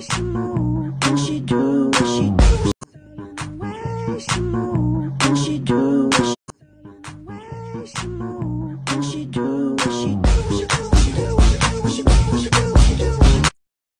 west she do what she do. She do what she do.